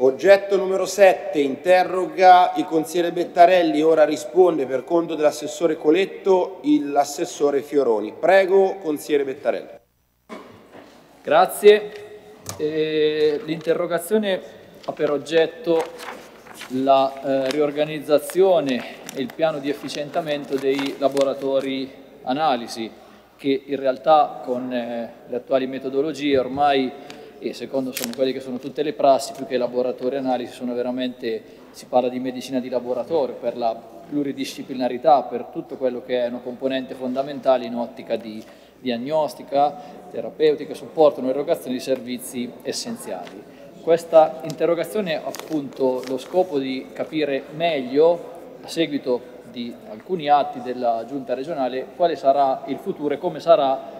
Oggetto numero 7, interroga il consigliere Bettarelli, ora risponde per conto dell'assessore Coletto l'assessore Fioroni. Prego, consigliere Bettarelli. Grazie. Eh, L'interrogazione ha per oggetto la eh, riorganizzazione e il piano di efficientamento dei laboratori analisi che in realtà con eh, le attuali metodologie ormai e secondo insomma, quelle che sono tutte le prassi, più che laboratori analisi, sono veramente, si parla di medicina di laboratorio per la pluridisciplinarità, per tutto quello che è una componente fondamentale in ottica di diagnostica, terapeutica, supporto, un'erogazione di servizi essenziali. Questa interrogazione ha appunto lo scopo di capire meglio, a seguito di alcuni atti della Giunta regionale, quale sarà il futuro e come sarà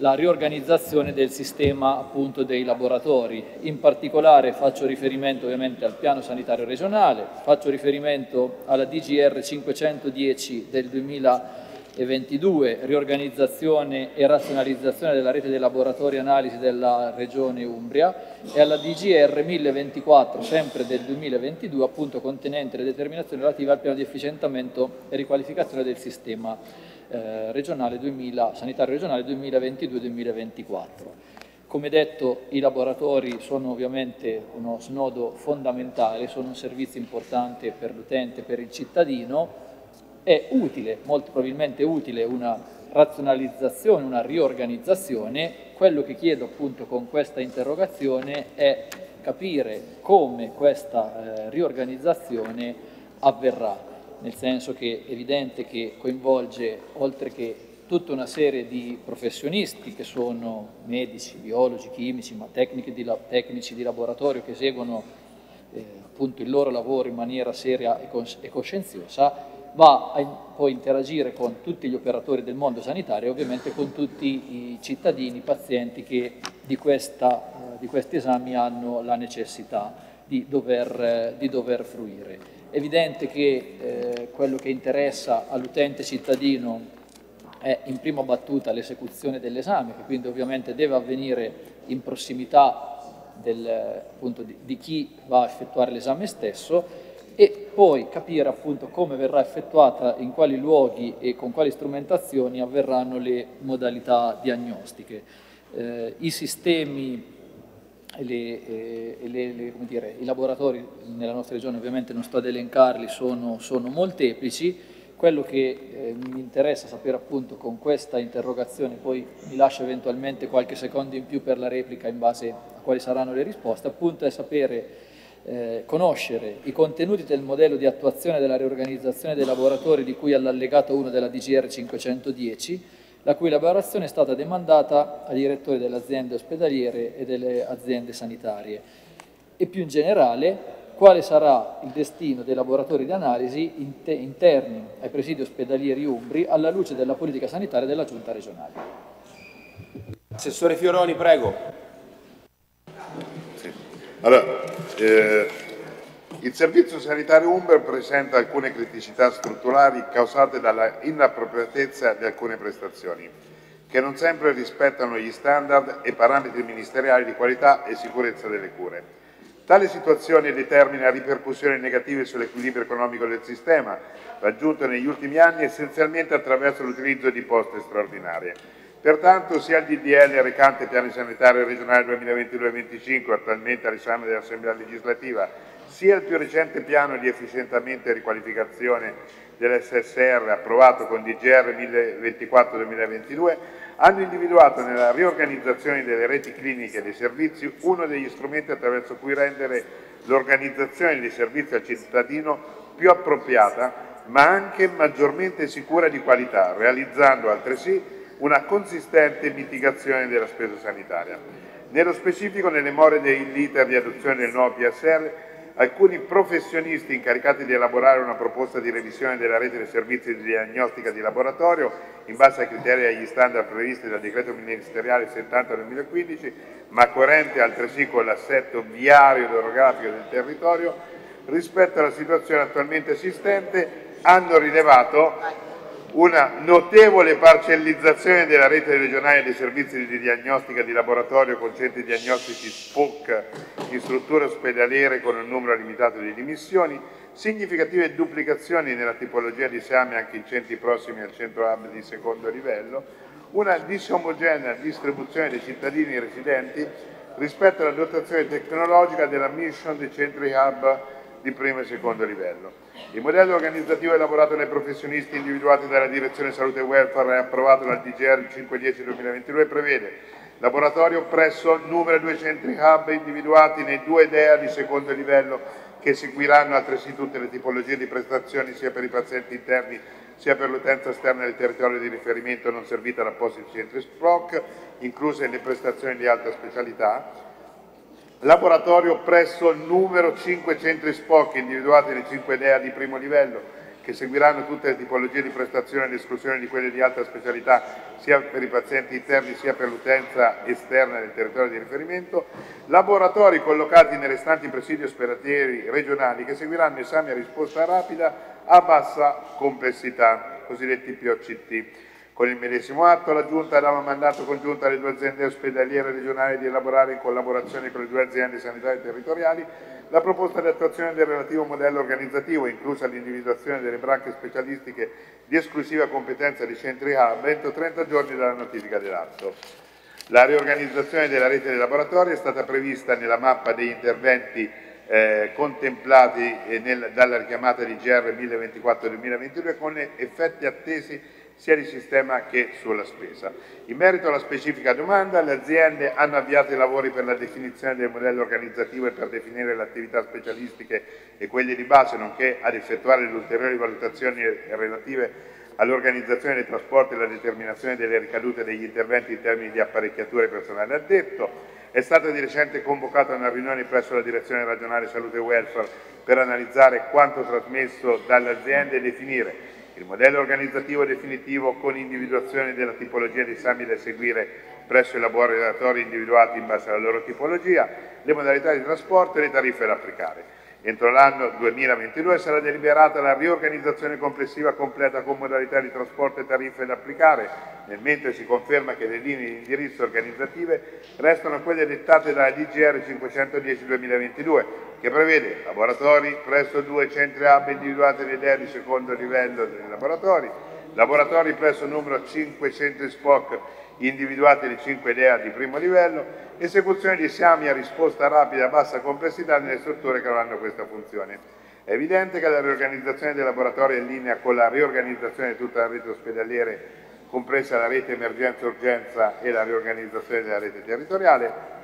la riorganizzazione del sistema appunto dei laboratori. In particolare faccio riferimento ovviamente al piano sanitario regionale, faccio riferimento alla DGR 510 del 2022, riorganizzazione e razionalizzazione della rete dei laboratori analisi della regione Umbria e alla DGR 1024 sempre del 2022 appunto contenente le determinazioni relative al piano di efficientamento e riqualificazione del sistema eh, regionale 2000, sanitario regionale 2022-2024. Come detto i laboratori sono ovviamente uno snodo fondamentale, sono un servizio importante per l'utente, per il cittadino, è utile, molto probabilmente utile una razionalizzazione, una riorganizzazione, quello che chiedo appunto con questa interrogazione è capire come questa eh, riorganizzazione avverrà nel senso che è evidente che coinvolge, oltre che tutta una serie di professionisti che sono medici, biologi, chimici, ma tecnici di, tecnici di laboratorio che eseguono eh, appunto il loro lavoro in maniera seria e, cos e coscienziosa, va a poi interagire con tutti gli operatori del mondo sanitario e ovviamente con tutti i cittadini, i pazienti che di, questa, eh, di questi esami hanno la necessità di dover, eh, di dover fruire. Evidente che eh, quello che interessa all'utente cittadino è in prima battuta l'esecuzione dell'esame, che quindi ovviamente deve avvenire in prossimità del, appunto, di, di, chi va a effettuare l'esame stesso e poi capire appunto come verrà effettuata, in quali luoghi e con quali strumentazioni avverranno le modalità diagnostiche. Eh, I sistemi le, eh, le, le, dire, i laboratori nella nostra regione ovviamente non sto ad elencarli, sono, sono molteplici, quello che eh, mi interessa sapere appunto con questa interrogazione, poi mi lascio eventualmente qualche secondo in più per la replica in base a quali saranno le risposte, appunto è sapere, eh, conoscere i contenuti del modello di attuazione della riorganizzazione dei laboratori di cui all'allegato 1 della DGR 510, la cui elaborazione è stata demandata ai direttori delle aziende ospedaliere e delle aziende sanitarie e più in generale quale sarà il destino dei laboratori di analisi interni ai presidi ospedalieri umbri alla luce della politica sanitaria della Giunta regionale. Assessore Fioroni, prego. Allora, eh, il servizio sanitario Umber presenta alcune criticità strutturali causate dalla inappropriatezza di alcune prestazioni, che non sempre rispettano gli standard e parametri ministeriali di qualità e sicurezza delle cure. Tale situazione determina ripercussioni negative sull'equilibrio economico del sistema, raggiunto negli ultimi anni essenzialmente attraverso l'utilizzo di poste straordinarie. Pertanto sia il DDL recante Piano Sanitario Regionale 2022-2025, attualmente all'esame dell'Assemblea legislativa, sia il più recente piano di efficientamento e riqualificazione dell'SSR approvato con DGR 1024-2022 hanno individuato nella riorganizzazione delle reti cliniche e dei servizi uno degli strumenti attraverso cui rendere l'organizzazione dei servizi al cittadino più appropriata ma anche maggiormente sicura di qualità, realizzando altresì una consistente mitigazione della spesa sanitaria. Nello specifico, nelle more dell'iter di adozione del nuovo PSR, alcuni professionisti incaricati di elaborare una proposta di revisione della rete dei servizi di diagnostica di laboratorio in base ai criteri e agli standard previsti dal decreto ministeriale 70 2015, ma coerente altresì con l'assetto viario ed orografico del territorio, rispetto alla situazione attualmente esistente, hanno rilevato una notevole parcellizzazione della rete regionale dei servizi di diagnostica di laboratorio con centri diagnostici SPOC in strutture ospedaliere con un numero limitato di dimissioni, significative duplicazioni nella tipologia di esami anche in centri prossimi al centro hub di secondo livello, una disomogenea distribuzione dei cittadini residenti rispetto alla dotazione tecnologica della mission dei centri hub di primo e secondo livello. Il modello organizzativo elaborato dai professionisti individuati dalla Direzione Salute e Welfare e approvato dal DGR 510-2022 prevede laboratorio presso numero due centri hub individuati nei due DEA di secondo livello che seguiranno altresì tutte le tipologie di prestazioni sia per i pazienti interni sia per l'utenza esterna del territorio di riferimento non servita da appositi centri SPROC, incluse le prestazioni di alta specialità, laboratorio presso numero 5 centri SPOC individuati nei 5 DEA di primo livello che seguiranno tutte le tipologie di prestazione ad esclusione di quelle di alta specialità sia per i pazienti interni sia per l'utenza esterna del territorio di riferimento, laboratori collocati nei restanti presidi ospedalieri regionali che seguiranno esami a risposta rapida a bassa complessità, cosiddetti POCT. Con il medesimo atto la Giunta dava mandato congiunto alle due aziende ospedaliere regionali di elaborare in collaborazione con le due aziende sanitarie territoriali la proposta di attuazione del relativo modello organizzativo, inclusa l'individuazione delle branche specialistiche di esclusiva competenza dei centri hub, entro 30 giorni dalla notifica dell'atto. La riorganizzazione della rete dei laboratori è stata prevista nella mappa degli interventi eh, contemplati eh, nel, dalla richiamata di GR 1024-2022 con effetti attesi sia di sistema che sulla spesa. In merito alla specifica domanda, le aziende hanno avviato i lavori per la definizione del modello organizzativo e per definire le attività specialistiche e quelle di base, nonché ad effettuare le ulteriori valutazioni relative all'organizzazione dei trasporti e alla determinazione delle ricadute degli interventi in termini di apparecchiature e personale addetto. È stata di recente convocata una riunione presso la Direzione regionale Salute e Welfare per analizzare quanto trasmesso dalle aziende e definire il modello organizzativo definitivo con individuazione della tipologia di esami da eseguire presso i laboratori individuati in base alla loro tipologia, le modalità di trasporto e le tariffe da applicare. Entro l'anno 2022 sarà deliberata la riorganizzazione complessiva completa con modalità di trasporto e tariffe da applicare, nel mentre si conferma che le linee di indirizzo organizzative restano quelle dettate dalla DGR 510-2022, che prevede laboratori presso due centri hub individuati nei DEA di secondo livello dei laboratori, laboratori presso numero 5 centri SPOC individuati nei 5 DEA di primo livello, esecuzione di esami a risposta rapida a bassa complessità nelle strutture che avranno questa funzione. È evidente che la riorganizzazione dei laboratori è in linea con la riorganizzazione di tutta la rete ospedaliere, compresa la rete emergenza-urgenza e la riorganizzazione della rete territoriale.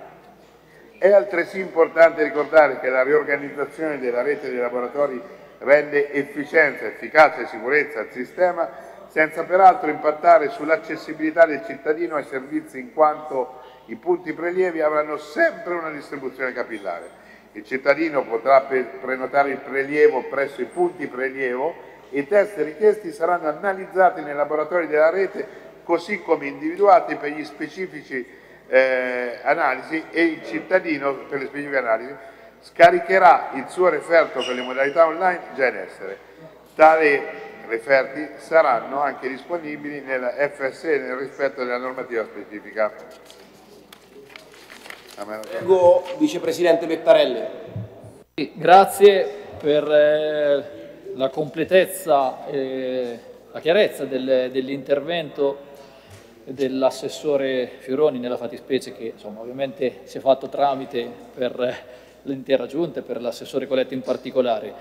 È altresì importante ricordare che la riorganizzazione della rete dei laboratori rende efficienza, efficacia e sicurezza al sistema senza peraltro impattare sull'accessibilità del cittadino ai servizi in quanto i punti prelievi avranno sempre una distribuzione capillare. Il cittadino potrà prenotare il prelievo presso i punti prelievo e i test richiesti saranno analizzati nei laboratori della rete così come individuati per gli specifici eh, analisi e il cittadino per le specifiche analisi scaricherà il suo referto per le modalità online già in essere. Tali referti saranno anche disponibili nella FSE nel rispetto della normativa specifica. Prego, Vicepresidente Pettarelli. Grazie per eh, la completezza e la chiarezza del, dell'intervento dell'assessore Fioroni nella fattispecie che insomma, ovviamente si è fatto tramite per l'intera giunta e per l'assessore Coletti in particolare.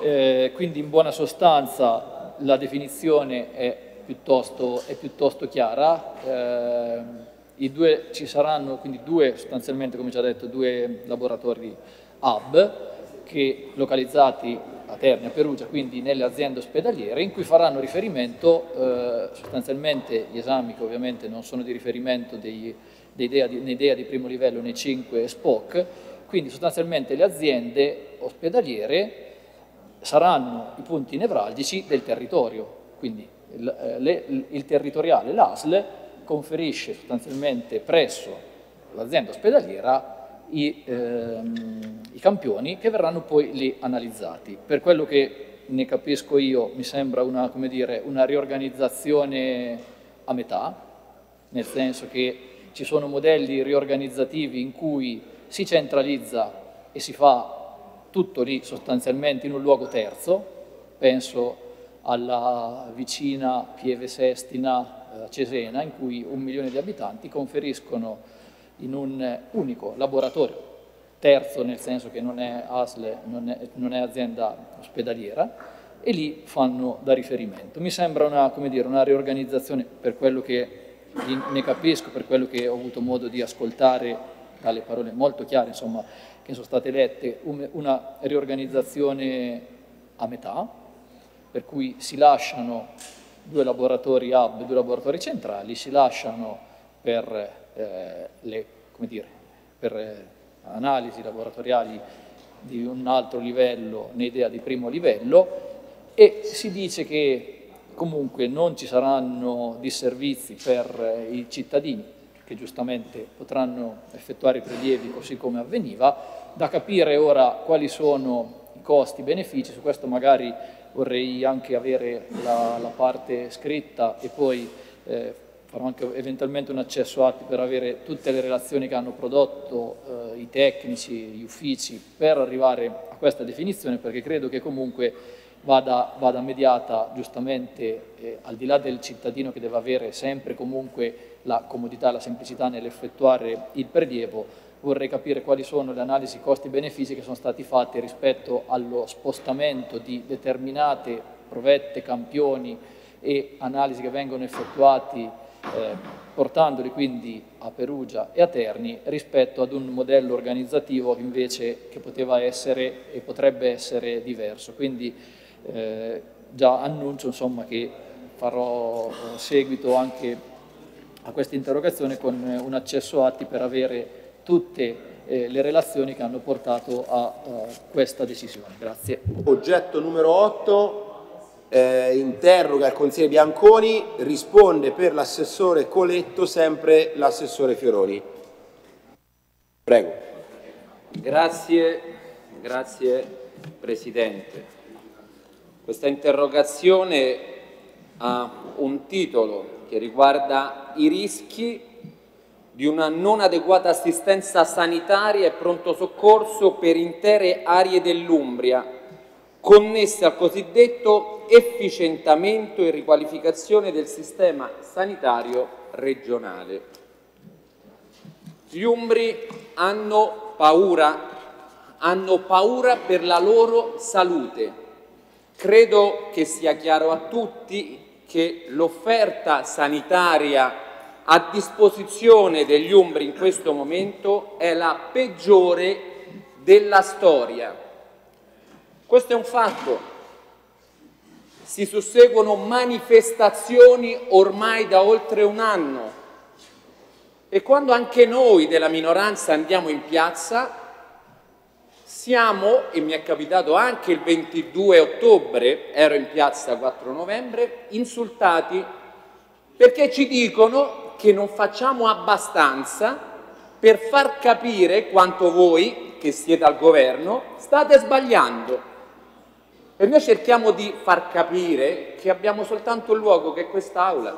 Eh, quindi in buona sostanza la definizione è piuttosto, è piuttosto chiara. Eh, Due, ci saranno quindi due, sostanzialmente come già detto, due laboratori hub che localizzati a Terni, a Perugia, quindi nelle aziende ospedaliere, in cui faranno riferimento eh, sostanzialmente gli esami che ovviamente non sono di riferimento dei, dei DEA, di, nei di primo livello nei 5 SPOC, quindi sostanzialmente le aziende ospedaliere saranno i punti nevralgici del territorio, quindi il, eh, le, il territoriale, l'ASL, conferisce sostanzialmente presso l'azienda ospedaliera i, ehm, i, campioni che verranno poi lì analizzati. Per quello che ne capisco io mi sembra una, dire, una riorganizzazione a metà, nel senso che ci sono modelli riorganizzativi in cui si centralizza e si fa tutto lì sostanzialmente in un luogo terzo, penso alla vicina Pieve Sestina eh, Cesena, in cui un milione di abitanti conferiscono in un unico laboratorio, terzo nel senso che non è ASLE, non è, non è azienda ospedaliera, e lì fanno da riferimento. Mi sembra una, dire, una riorganizzazione, per quello che ne capisco, per quello che ho avuto modo di ascoltare dalle parole molto chiare insomma, che sono state lette, una riorganizzazione a metà, per cui si lasciano due laboratori hub, due laboratori centrali, si lasciano per, eh, le, dire, per eh, analisi laboratoriali di un altro livello, un'idea di primo livello, e si dice che comunque non ci saranno disservizi per eh, i cittadini che giustamente potranno effettuare i prelievi così come avveniva, da capire ora quali sono i costi, i benefici, su questo magari vorrei anche avere la, la parte scritta e poi eh, farò anche eventualmente un accesso atti per avere tutte le relazioni che hanno prodotto eh, i tecnici, gli uffici per arrivare a questa definizione perché credo che comunque vada, vada mediata giustamente eh, al di là del cittadino che deve avere sempre comunque la comodità e la semplicità nell'effettuare il prelievo vorrei capire quali sono le analisi costi-benefici che sono stati fatti rispetto allo spostamento di determinate provette, campioni e analisi che vengono effettuati eh, portandoli quindi a Perugia e a Terni rispetto ad un modello organizzativo invece che poteva essere e potrebbe essere diverso. Quindi eh, già annuncio insomma, che farò eh, seguito anche a questa interrogazione con un accesso atti per avere tutte eh, le relazioni che hanno portato a, a questa decisione. Grazie. Oggetto numero 8 eh, interroga il consigliere Bianconi, risponde per l'assessore Coletto sempre l'assessore Fioroni. Prego. Grazie, grazie Presidente. Questa interrogazione ha un titolo che riguarda i rischi di una non adeguata assistenza sanitaria e pronto soccorso per intere aree dell'Umbria, connesse al cosiddetto efficientamento e riqualificazione del sistema sanitario regionale. Gli umbri hanno paura, hanno paura per la loro salute. Credo che sia chiaro a tutti che l'offerta sanitaria a disposizione degli Umbri in questo momento è la peggiore della storia. Questo è un fatto. Si susseguono manifestazioni ormai da oltre un anno e quando anche noi della minoranza andiamo in piazza siamo, e mi è capitato anche il 22 ottobre, ero in piazza 4 novembre, insultati perché ci dicono che non facciamo abbastanza per far capire quanto voi, che siete al governo, state sbagliando. E noi cerchiamo di far capire che abbiamo soltanto un luogo, che è quest'Aula,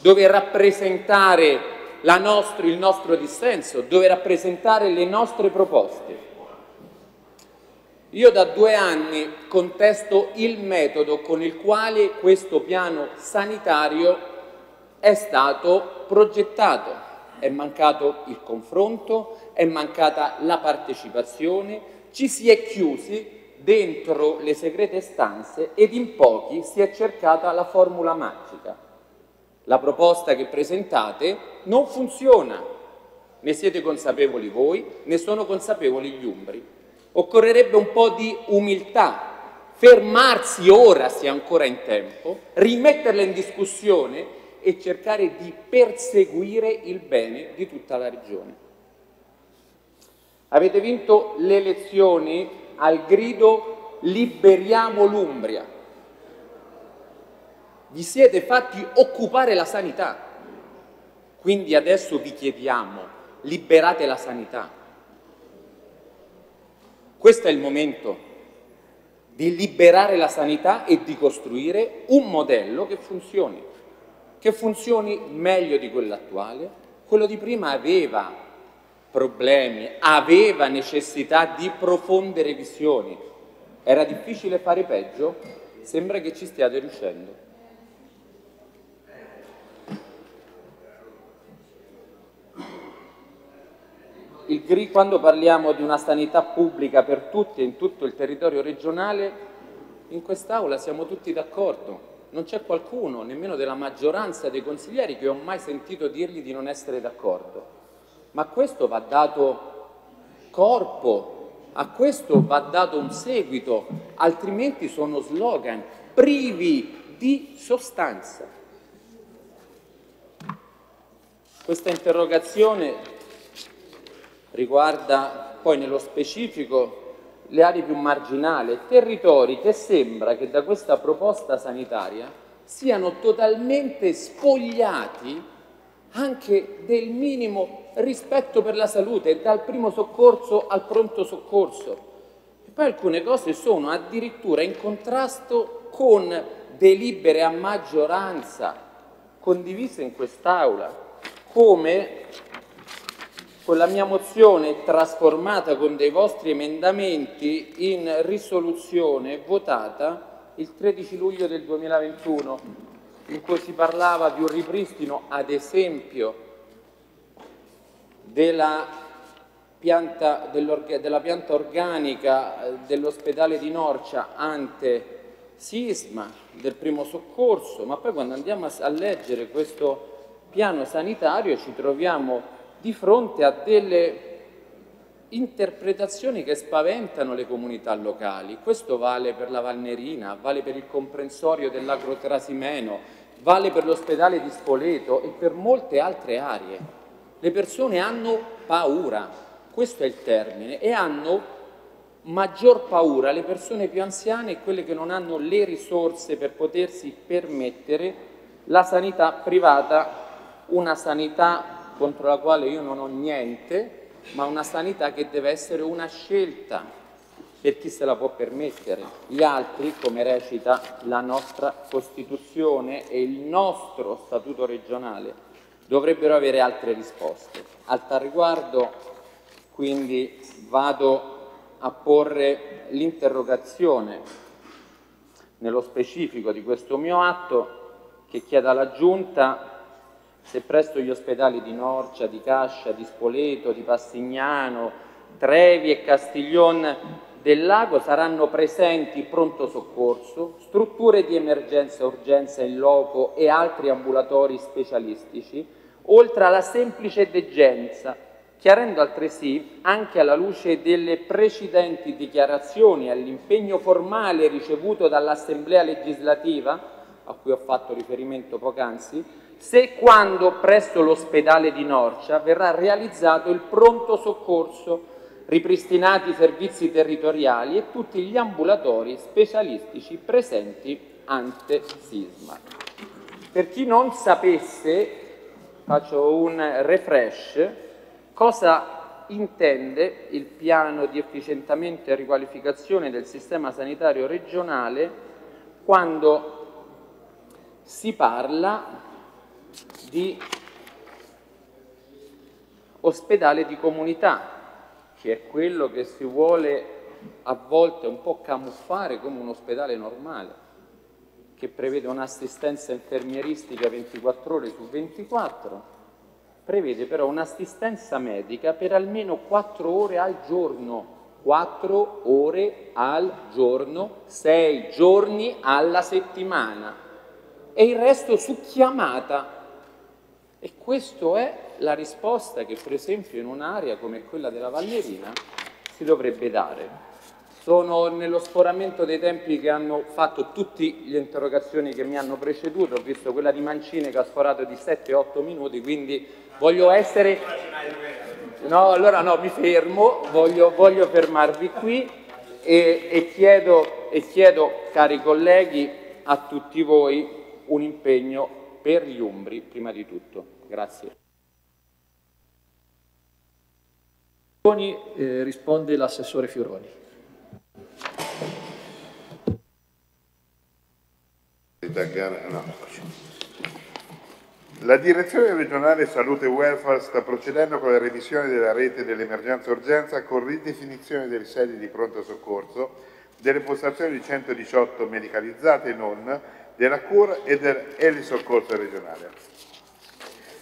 dove rappresentare nostro, il nostro dissenso, dove rappresentare le nostre proposte. Io da due anni contesto il metodo con il quale questo piano sanitario è stato progettato, è mancato il confronto, è mancata la partecipazione, ci si è chiusi dentro le segrete stanze ed in pochi si è cercata la formula magica. La proposta che presentate non funziona, ne siete consapevoli voi, ne sono consapevoli gli umbri. Occorrerebbe un po' di umiltà, fermarsi ora, se ancora in tempo, rimetterla in discussione e cercare di perseguire il bene di tutta la regione. Avete vinto le elezioni al grido liberiamo l'Umbria. Vi siete fatti occupare la sanità, quindi adesso vi chiediamo liberate la sanità. Questo è il momento. di liberare la sanità e di costruire un modello che funzioni, che funzioni meglio di quello attuale. Quello di prima aveva problemi, aveva necessità di profonde revisioni. Era difficile fare peggio? Sembra che ci stiate riuscendo. Il, quando parliamo di una sanità pubblica per tutti e in tutto il territorio regionale, in quest'Aula siamo tutti d'accordo. Non c'è qualcuno, nemmeno della maggioranza dei consiglieri, che ho mai sentito dirgli di non essere d'accordo. Ma questo va dato corpo, a questo va dato un seguito, altrimenti sono slogan privi di sostanza. Questa interrogazione riguarda poi nello specifico le aree più marginali, territori che sembra che da questa proposta sanitaria siano totalmente spogliati anche del minimo rispetto per la salute, dal primo soccorso al pronto soccorso. E poi alcune cose sono addirittura in contrasto con delibere a maggioranza condivise in quest'Aula, come con la mia mozione trasformata con dei vostri emendamenti in risoluzione votata il 13 luglio del 2021, in cui si parlava di un ripristino, ad esempio, della pianta, della pianta organica dell'ospedale di Norcia ante sisma, del primo soccorso, ma poi quando andiamo a leggere questo piano sanitario ci troviamo di fronte a delle interpretazioni che spaventano le comunità locali. Questo vale per la Valnerina, vale per il comprensorio dell'Agrotrasimeno, vale per l'ospedale di Spoleto e per molte altre aree. Le persone hanno paura, questo è il termine, e hanno maggior paura le persone più anziane e quelle che non hanno le risorse per potersi permettere la sanità privata, una sanità contro la quale io non ho niente, ma una sanità che deve essere una scelta per chi se la può permettere. Gli altri, come recita la nostra Costituzione e il nostro Statuto regionale, dovrebbero avere altre risposte. Al tal riguardo, quindi, vado a porre l'interrogazione nello specifico di questo mio atto che chieda alla Giunta se presto gli ospedali di Norcia, di Cascia, di Spoleto, di Passignano, Trevi e Castiglion del Lago saranno presenti pronto soccorso, strutture di emergenza e urgenza in loco e altri ambulatori specialistici, oltre alla semplice degenza, chiarendo altresì, anche alla luce delle precedenti dichiarazioni e all'impegno formale ricevuto dall'Assemblea legislativa, a cui ho fatto riferimento poc'anzi, se quando presso l'ospedale di Norcia verrà realizzato il pronto soccorso, ripristinati i servizi territoriali e tutti gli ambulatori specialistici presenti ante sisma. Per chi non sapesse, faccio un refresh, cosa intende il piano di efficientamento e riqualificazione del sistema sanitario regionale quando si parla di ospedale di comunità, che è quello che si vuole a volte un po' camuffare come un ospedale normale, che prevede un'assistenza infermieristica 24 ore su 24, prevede però un'assistenza medica per almeno 4 ore al giorno, 4 ore al giorno, 6 giorni alla settimana e il resto su chiamata e questa è la risposta che per esempio in un'area come quella della Valnerina si dovrebbe dare. Sono nello sforamento dei tempi che hanno fatto tutte le interrogazioni che mi hanno preceduto, ho visto quella di Mancini che ha sforato di 7-8 minuti, quindi voglio essere... No, allora no, mi fermo, voglio, voglio fermarvi qui e, e, chiedo, e chiedo, cari colleghi, a tutti voi un impegno per gli umbri prima di tutto. Grazie. Eh, risponde l'assessore Fioroni. La Direzione regionale Salute e Welfare sta procedendo con la revisione della rete dell'emergenza-urgenza con ridefinizione delle sedi di pronto soccorso, delle postazioni di 118 medicalizzate e non, della cura e dell'elisoccorso regionale.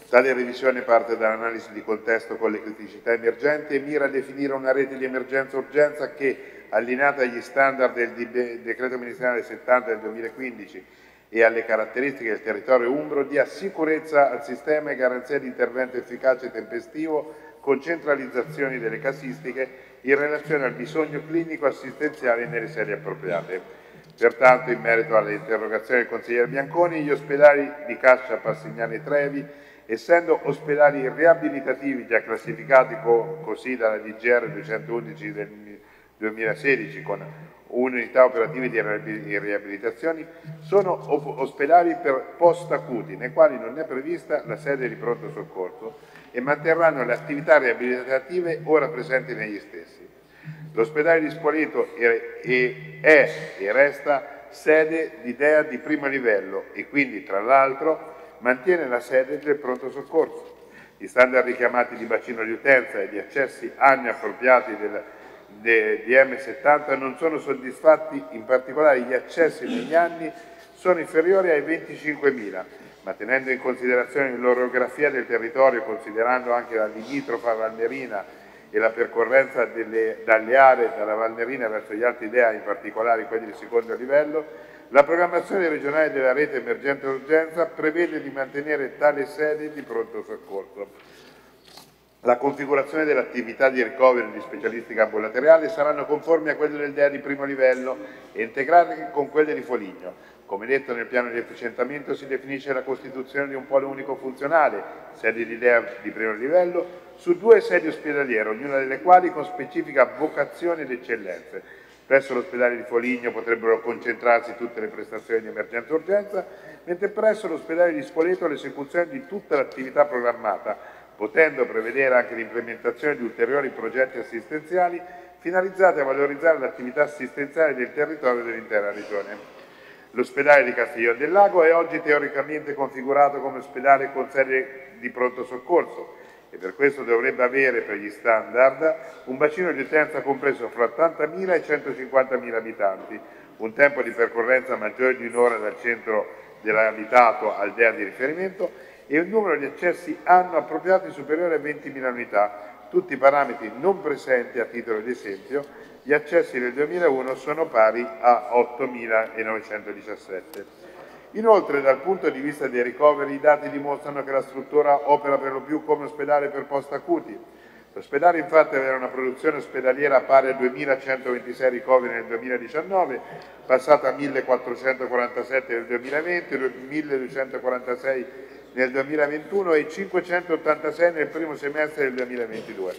Tale revisione parte dall'analisi di contesto con le criticità emergenti e mira a definire una rete di emergenza-urgenza che, allineata agli standard del decreto ministeriale 70 del 2015 e alle caratteristiche del territorio umbro, dia sicurezza al sistema e garanzia di intervento efficace e tempestivo con centralizzazioni delle casistiche in relazione al bisogno clinico assistenziale nelle sedi appropriate. Pertanto, in merito alle interrogazioni del consigliere Bianconi, gli ospedali di Cascia, Passignani Trevi essendo ospedali riabilitativi già classificati co così dalla DGR 211 del 2016 con unità operative di riabilitazione, sono ospedali per post acuti nei quali non è prevista la sede di pronto soccorso e manterranno le attività riabilitative ora presenti negli stessi. L'ospedale di Spoleto è, e resta sede di DEA di primo livello e quindi tra l'altro mantiene la sede del pronto soccorso. Gli standard richiamati di bacino di utenza e di accessi anni appropriati del DM70 non sono soddisfatti, in particolare gli accessi negli anni sono inferiori ai 25.000, ma tenendo in considerazione l'orografia del territorio, considerando anche la limitrofa Valnerina e la percorrenza delle, dalle aree dalla Valnerina verso gli altri DEA, in particolare quelli di secondo livello, la programmazione regionale della rete emergenza urgenza prevede di mantenere tale sede di pronto soccorso. La configurazione delle attività di ricovero di specialistica ambulatoriale saranno conformi a quelle del DEA di primo livello e integrate con quelle di Foligno. Come detto nel piano di efficientamento si definisce la costituzione di un polo unico funzionale, sedi di DEA di primo livello, su due sedi ospedaliere, ognuna delle quali con specifica vocazione ed eccellenze Presso l'ospedale di Foligno potrebbero concentrarsi tutte le prestazioni di emergenza e urgenza, mentre presso l'ospedale di Spoleto l'esecuzione di tutta l'attività programmata, potendo prevedere anche l'implementazione di ulteriori progetti assistenziali finalizzati a valorizzare l'attività assistenziale del territorio dell'intera regione. L'ospedale di Castiglione del Lago è oggi teoricamente configurato come ospedale con sede di pronto soccorso, e per questo dovrebbe avere per gli standard un bacino di utenza compreso fra 80.000 e 150.000 abitanti, un tempo di percorrenza maggiore di un'ora dal centro dell'abitato al DEA di riferimento e un numero di accessi anno appropriati superiore a 20.000 unità, tutti parametri non presenti a titolo di esempio, gli accessi del 2001 sono pari a 8.917. Inoltre, dal punto di vista dei ricoveri, i dati dimostrano che la struttura opera per lo più come ospedale per post-acuti. L'ospedale infatti aveva una produzione ospedaliera pari a 2.126 ricoveri nel 2019, passata a 1.447 nel 2020, 1.246 nel 2021 e 586 nel primo semestre del 2022,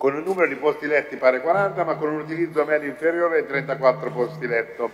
con un numero di posti letti pari a 40 ma con un utilizzo medio inferiore ai 34 posti letto.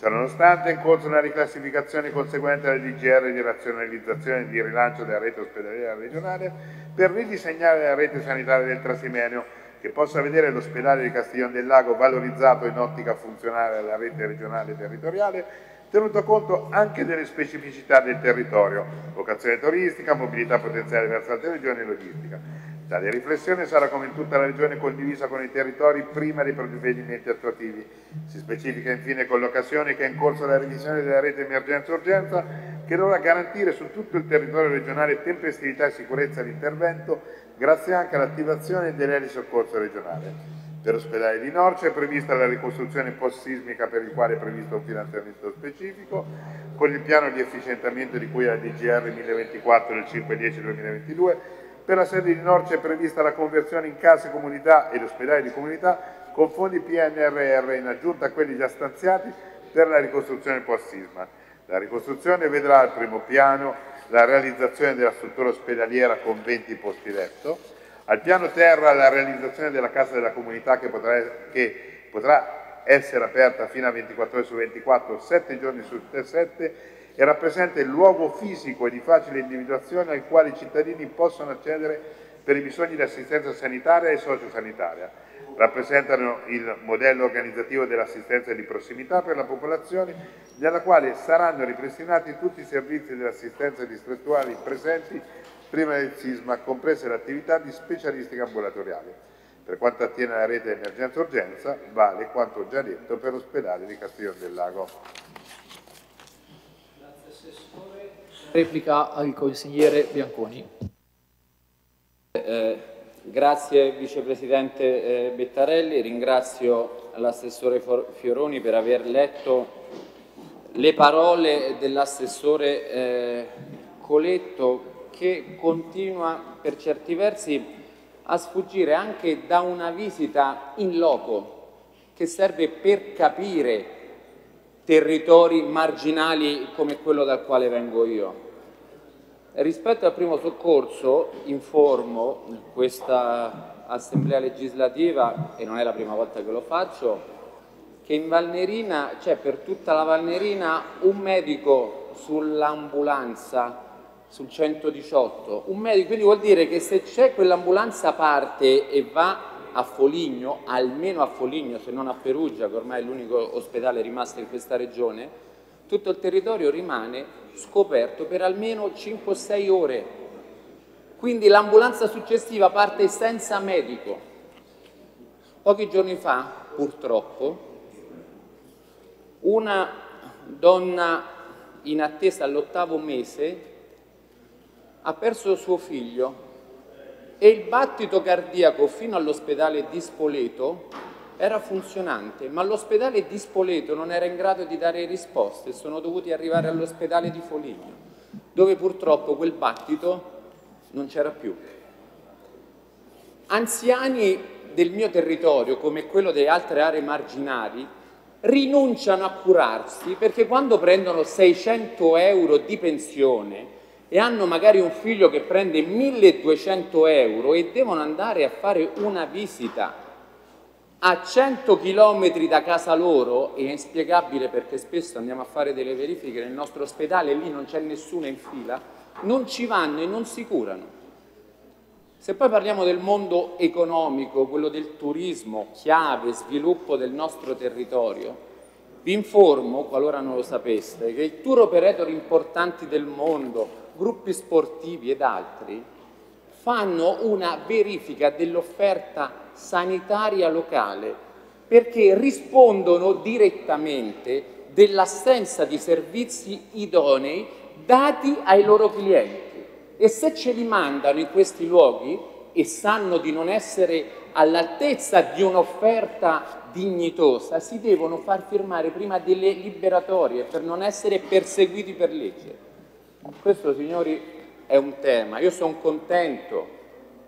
Ciononostante è in corso una riclassificazione conseguente alla DGR di razionalizzazione e di rilancio della rete ospedaliera regionale per ridisegnare la rete sanitaria del Trasimenio che possa vedere l'ospedale di Castiglione del Lago valorizzato in ottica funzionale alla rete regionale e territoriale, tenuto conto anche delle specificità del territorio, vocazione turistica, mobilità potenziale verso altre regioni e logistica. Tale riflessione sarà come in tutta la Regione condivisa con i territori prima dei provvedimenti attuativi. Si specifica infine con l'occasione che è in corso la revisione della rete emergenza-urgenza che dovrà garantire su tutto il territorio regionale tempestività e sicurezza di intervento grazie anche all'attivazione dell'eli soccorso regionale. Per l'ospedale di Norcia è prevista la ricostruzione post-sismica per il quale è previsto un finanziamento specifico, con il piano di efficientamento di cui alla DGR 1024 del 5-10-2022 per la sede di Norcia è prevista la conversione in case comunità ed ospedali di comunità con fondi PNRR in aggiunta a quelli già stanziati per la ricostruzione post-sisma. La ricostruzione vedrà al primo piano la realizzazione della struttura ospedaliera con 20 posti letto, al piano terra la realizzazione della casa della comunità che potrà, che potrà essere aperta fino a 24 ore su 24, 7 giorni su 7 e rappresenta il luogo fisico e di facile individuazione al quale i cittadini possono accedere per i bisogni di assistenza sanitaria e sociosanitaria. Rappresentano il modello organizzativo dell'assistenza di prossimità per la popolazione, nella quale saranno ripristinati tutti i servizi dell'assistenza distrettuali presenti prima del sisma, comprese le attività di specialistica ambulatoriale. Per quanto attiene alla rete emergenza-urgenza, vale quanto già detto per l'ospedale di Castiglione del Lago. Grazie Assessore. Replica al consigliere Bianconi. Eh, grazie Vicepresidente eh, Bettarelli, ringrazio l'assessore Fioroni per aver letto le parole dell'assessore eh, Coletto che continua per certi versi a sfuggire anche da una visita in loco che serve per capire territori marginali come quello dal quale vengo io. Rispetto al primo soccorso informo questa assemblea legislativa, e non è la prima volta che lo faccio, che in Valnerina c'è per tutta la Valnerina un medico sull'ambulanza sul 118, un medico, quindi vuol dire che se c'è quell'ambulanza parte e va a Foligno, almeno a Foligno, se non a Perugia, che ormai è l'unico ospedale rimasto in questa regione, tutto il territorio rimane scoperto per almeno 5-6 ore. Quindi l'ambulanza successiva parte senza medico. Pochi giorni fa, purtroppo, una donna in attesa all'ottavo mese ha perso suo figlio e il battito cardiaco fino all'ospedale di Spoleto era funzionante, ma l'ospedale di Spoleto non era in grado di dare risposte, sono dovuti arrivare all'ospedale di Foligno, dove purtroppo quel battito non c'era più. Anziani del mio territorio, come quello delle altre aree marginali, rinunciano a curarsi perché quando prendono 600 euro di pensione e hanno magari un figlio che prende 1200 euro e devono andare a fare una visita a 100 km da casa loro, è inspiegabile perché spesso andiamo a fare delle verifiche nel nostro ospedale e lì non c'è nessuno in fila, non ci vanno e non si curano. Se poi parliamo del mondo economico, quello del turismo, chiave, sviluppo del nostro territorio, vi informo, qualora non lo sapeste, che i tour operator importanti del mondo, gruppi sportivi ed altri fanno una verifica dell'offerta sanitaria locale perché rispondono direttamente dell'assenza di servizi idonei dati ai loro clienti e se ce li mandano in questi luoghi e sanno di non essere all'altezza di un'offerta dignitosa, si devono far firmare prima delle liberatorie per non essere perseguiti per legge. Questo, signori, è un tema. Io sono contento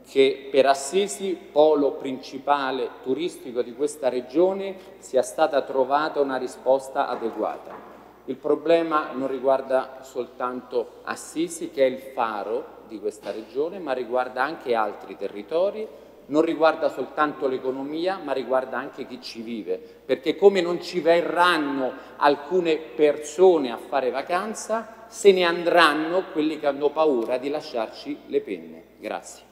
che per Assisi, polo principale turistico di questa regione, sia stata trovata una risposta adeguata. Il problema non riguarda soltanto Assisi, che è il faro di questa regione, ma riguarda anche altri territori, non riguarda soltanto l'economia, ma riguarda anche chi ci vive, perché come non ci verranno alcune persone a fare vacanza, se ne andranno quelli che hanno paura di lasciarci le penne. Grazie.